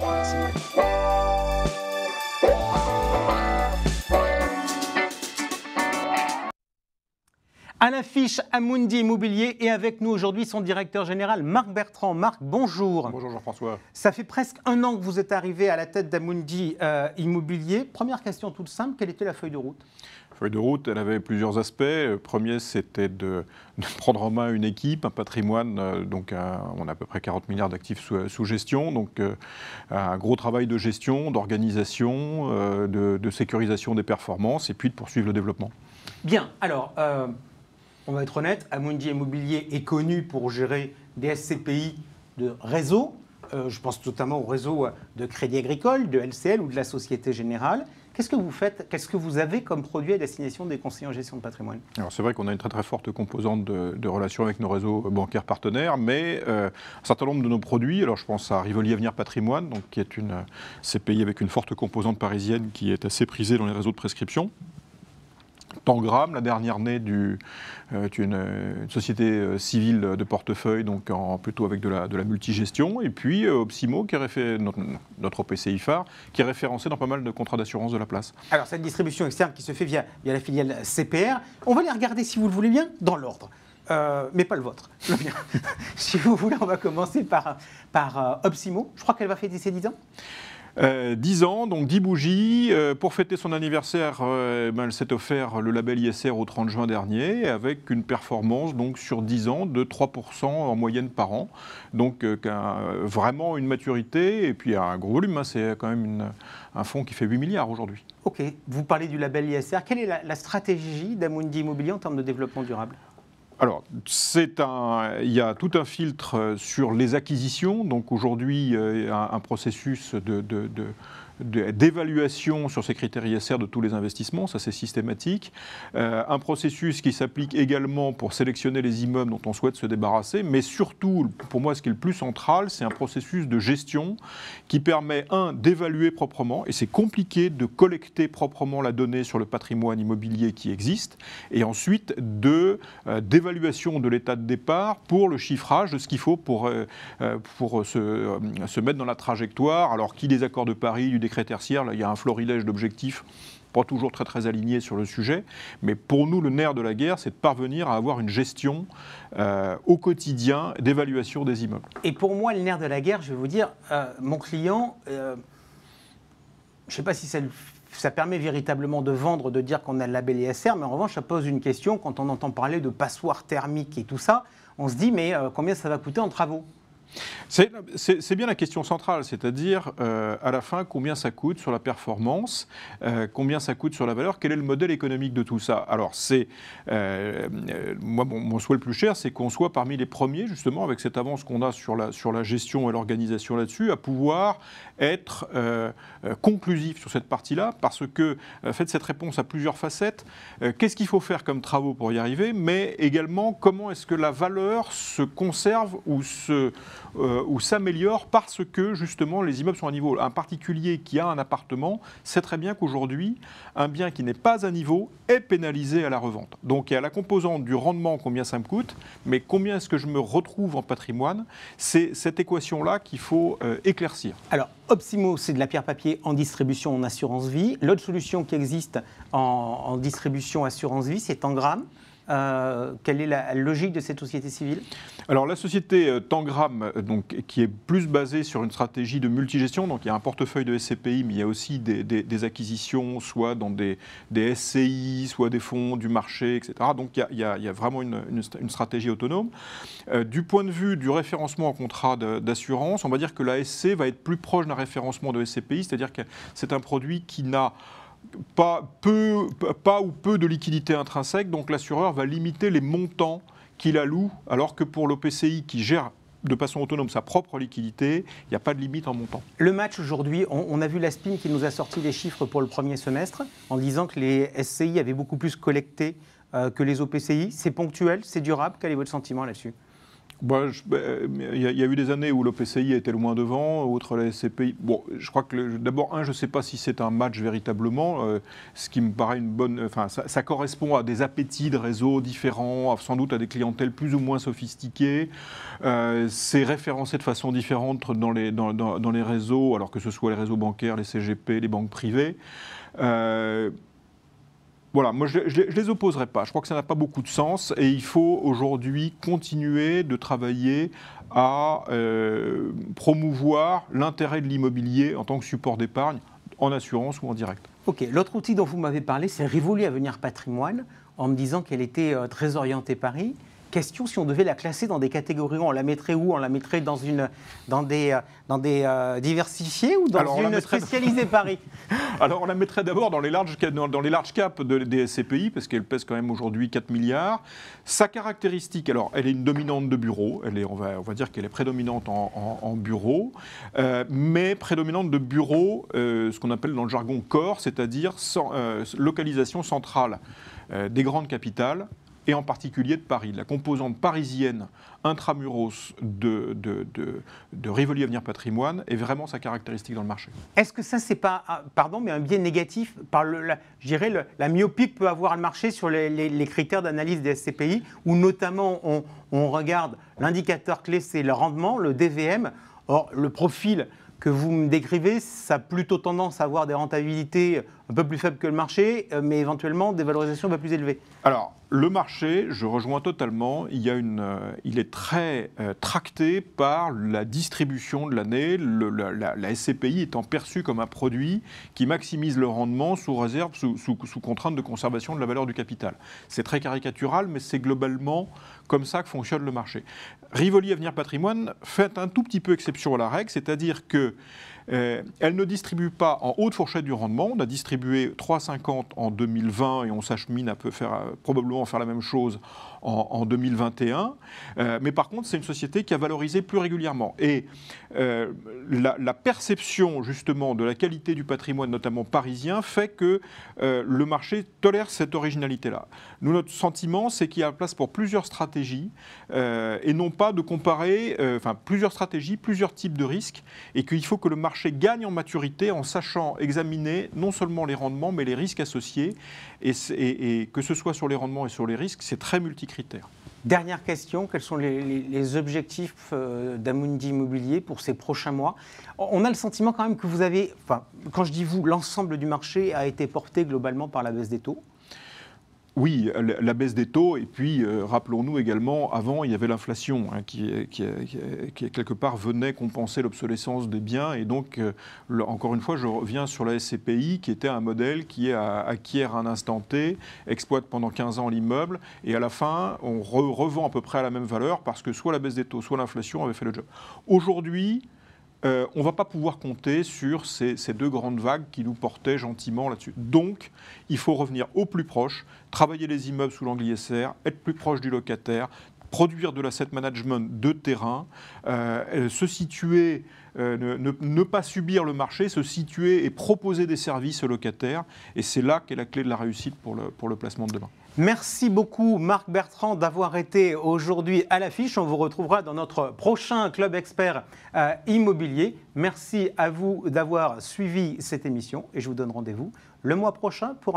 À l'affiche Amundi Immobilier et avec nous aujourd'hui son directeur général Marc Bertrand. Marc, bonjour. Bonjour Jean-François. Ça fait presque un an que vous êtes arrivé à la tête d'Amundi euh, Immobilier. Première question toute simple, quelle était la feuille de route? Feuille de route, elle avait plusieurs aspects. Le premier, c'était de, prendre en main une équipe, un patrimoine. Euh, donc, on a à peu près 40 milliards d'actifs sous, gestion. Donc, euh, un gros travail de gestion, d'organisation, de, de, sécurisation des performances et puis de poursuivre le développement. Bien. Alors, on va être honnête, Amundi Immobilier est connu pour gérer des SCPI de réseau. Euh, je pense notamment au réseau de Crédit Agricole, de LCL ou de la Société Générale. Qu'est-ce que vous faites Qu'est-ce que vous avez comme produit à destination des conseillers en gestion de patrimoine? Alors c'est vrai qu'on a une très très forte composante de, relations avec nos réseaux bancaires partenaires, mais euh, un certain nombre de nos produits, alors je pense à Rivoli Avenir Patrimoine, donc qui est une CPI avec une forte composante parisienne qui est assez prisée dans les réseaux de prescription. Tangram, la dernière née du, euh, une, société euh, civile de portefeuille, donc plutôt avec de la, de la multigestion, et puis euh, Opsimo, qui est notre, notre OPCI phare, qui est référencé dans pas mal de contrats d'assurance de la place. Alors cette distribution externe qui se fait via, la filiale CPR, on va les regarder si vous le voulez bien dans l'ordre. mais pas le vôtre, si vous voulez, on va commencer par, par Opsimo. Je crois qu'elle va fêter ses 10 ans. 10 euh, ans, donc 10 bougies. Euh, pour fêter son anniversaire, euh, ben, elle s'est offert le label ISR au 30 juin dernier, avec une performance donc, sur 10 ans de 3% en moyenne par an. Donc vraiment une maturité et puis un gros volume. Hein. c'est quand même un fonds qui fait 8 milliards aujourd'hui. Ok, vous parlez du label ISR. Quelle est la, la stratégie d'Amundi Immobilier en termes de développement durable? Alors, un, il y a tout un filtre sur les acquisitions. Donc aujourd'hui, un, un processus de, d'évaluation sur ces critères ISR de tous les investissements, ça c'est systématique. Euh, un processus qui s'applique également pour sélectionner les immeubles dont on souhaite se débarrasser, mais surtout, pour moi, ce qui est le plus central, c'est un processus de gestion qui permet, un, d'évaluer proprement, et c'est compliqué de collecter proprement la donnée sur le patrimoine immobilier qui existe, et ensuite de, euh, d'évaluation de l'état de départ pour le chiffrage de ce qu'il faut pour, euh, pour se, se mettre dans la trajectoire, alors qui des accords de Paris, du décret tertiaire, là, il y a un florilège d'objectifs pas toujours très très alignés sur le sujet, mais pour nous, le nerf de la guerre, c'est de parvenir à avoir une gestion euh, au quotidien d'évaluation des immeubles. Et pour moi, le nerf de la guerre, je vais vous dire, euh, mon client, euh, je ne sais pas si ça, ça, permet véritablement de vendre, de dire qu'on a le label ISR, mais en revanche, ça pose une question quand on entend parler de passoires thermiques et tout ça, on se dit, mais combien ça va coûter en travaux? C'est bien la question centrale, c'est-à-dire euh, à la fin combien ça coûte sur la performance, euh, combien ça coûte sur la valeur, quel est le modèle économique de tout ça? Alors c'est euh, moi mon, souhait le plus cher, c'est qu'on soit parmi les premiers justement avec cette avance qu'on a sur la sur la gestion et l'organisation là-dessus, à pouvoir être conclusif sur cette partie-là, parce que faites cette réponse à plusieurs facettes. Qu'est-ce qu'il faut faire comme travaux pour y arriver, mais également comment est-ce que la valeur se conserve ou se euh, ou s'améliore parce que justement les immeubles sont à niveau. Un particulier qui a un appartement sait très bien qu'aujourd'hui, un bien qui n'est pas à niveau est pénalisé à la revente. Donc il y a la composante du rendement, combien ça me coûte, mais combien est-ce que je me retrouve en patrimoine? C'est cette équation-là qu'il faut euh, éclaircir. Alors, Opsimo, c'est de la pierre papier en distribution en assurance vie. L'autre solution qui existe en, en distribution assurance vie, c'est Tangram. Euh, quelle est la logique de cette société civile? Alors la société euh, Tangram, euh, donc, qui est plus basée sur une stratégie de multigestion, donc il y a un portefeuille de SCPI, mais il y a aussi des, acquisitions, soit dans des, SCI, soit des fonds du marché, etc. Donc il y a, vraiment une, stratégie autonome. du point de vue du référencement en contrat d'assurance, on va dire que la SC va être plus proche d'un référencement de SCPI, c'est-à-dire que c'est un produit qui n'a pas, peu, pas ou peu de liquidité intrinsèque, donc l'assureur va limiter les montants qu'il alloue, alors que pour l'OPCI qui gère de façon autonome sa propre liquidité, il n'y a pas de limite en montant. Le match aujourd'hui, on, a vu la SPIN qui nous a sorti les chiffres pour le premier semestre en disant que les SCI avaient beaucoup plus collecté euh, que les OPCI. C'est ponctuel, c'est durable? Quel est votre sentiment là-dessus? Bah, bah, il y, a eu des années où l'OPCI était le moins devant, autre la SCPI. Bon, je crois que d'abord, un, je ne sais pas si c'est un match véritablement, euh, ce qui me paraît une bonne. Enfin, ça, correspond à des appétits de réseaux différents, sans doute à des clientèles plus ou moins sophistiquées. Euh, c'est référencé de façon différente dans les, réseaux, alors que ce soit les réseaux bancaires, les CGP, les banques privées. Euh, voilà, moi je ne les opposerai pas. Je crois que ça n'a pas beaucoup de sens et il faut aujourd'hui continuer de travailler à euh, promouvoir l'intérêt de l'immobilier en tant que support d'épargne, en assurance ou en direct. Ok, l'autre outil dont vous m'avez parlé, c'est Rivoli Avenir Patrimoine, en me disant qu'elle était euh, très orientée Paris question, si on devait la classer dans des catégories, on la mettrait où? On la mettrait dans, une, dans des, euh, dans des euh, diversifiés ou dans une spécialisée Paris? Alors on la mettrait d'abord dans les large, dans, les large caps des SCPI, parce qu'elle pèse quand même aujourd'hui 4 milliards. Sa caractéristique, alors elle est une dominante de bureau, elle est, on, va, on va dire qu'elle est prédominante en, bureau, euh, mais prédominante de bureau, ce qu'on appelle dans le jargon corps, c'est-à-dire localisation centrale des grandes capitales et en particulier de Paris. La composante parisienne intramuros de, de, de, Rivoli Avenir Patrimoine est vraiment sa caractéristique dans le marché. Est-ce que ça, c'est pas, pardon, mais un biais négatif par le, la, je dirais, la myopie que peut avoir le marché sur les, critères d'analyse des SCPI, où notamment on, on regarde l'indicateur clé, c'est le rendement, le DVM. Or, le profil que vous me décrivez, ça a plutôt tendance à avoir des rentabilités un peu plus faibles que le marché, euh, mais éventuellement des valorisations un peu plus élevées. Alors, le marché, je rejoins totalement, il, euh, est très euh, tracté par la distribution de l'année, la, SCPI étant perçue comme un produit qui maximise le rendement sous réserve, sous, sous contrainte de conservation de la valeur du capital. C'est très caricatural, mais c'est globalement comme ça que fonctionne le marché. Rivoli Avenir Patrimoine fait un tout petit peu exception à la règle, c'est-à-dire que euh, elle ne distribue pas en haute fourchette du rendement. On a distribué 3,50 en 2020 et on s'achemine à peu faire, euh, probablement faire la même chose en, 2021. Euh, mais par contre, c'est une société qui a valorisé plus régulièrement. Et la, perception justement de la qualité du patrimoine, notamment parisien, fait que le marché tolère cette originalité-là. Nous, notre sentiment, c'est qu'il y a place pour plusieurs stratégies et non pas de comparer, enfin plusieurs stratégies, plusieurs types de risques, et qu'il faut que le marché gagne en maturité en sachant examiner non seulement les rendements, mais les risques associés. Et, que ce soit sur les rendements et sur les risques, c'est très Dernière question, quels sont les, objectifs euh, d'Amundi Immobilier pour ces prochains mois? On a le sentiment quand même que vous avez, enfin, quand je dis vous, l'ensemble du marché a été porté globalement par la baisse des taux. Oui, la baisse des taux, et puis euh, rappelons-nous également, avant, il y avait l'inflation hein, qui, quelque part venait compenser l'obsolescence des biens, et donc, euh, encore une fois, je reviens sur la SCPI, qui était un modèle qui acquiert un instant T, exploite pendant 15 ans l'immeuble, et à la fin, on revend à peu près à la même valeur, parce que soit la baisse des taux, soit l'inflation avait fait le job. Aujourd'hui, euh, on ne va pas pouvoir compter sur ces, deux grandes vagues qui nous portaient gentiment là-dessus. Donc, il faut revenir au plus proche, travailler les immeubles sous l'angle ISR, être plus proche du locataire, produire de l'asset management de terrain, euh, se situer, euh, ne, pas subir le marché, se situer et proposer des services aux locataires. Et c'est là qu'est la clé de la réussite pour le placement de demain. Merci beaucoup Marc Bertrand d'avoir été aujourd'hui à l'affiche. On vous retrouvera dans notre prochain club expert euh, immobilier. Merci à vous d'avoir suivi cette émission et je vous donne rendez-vous le mois prochain pour un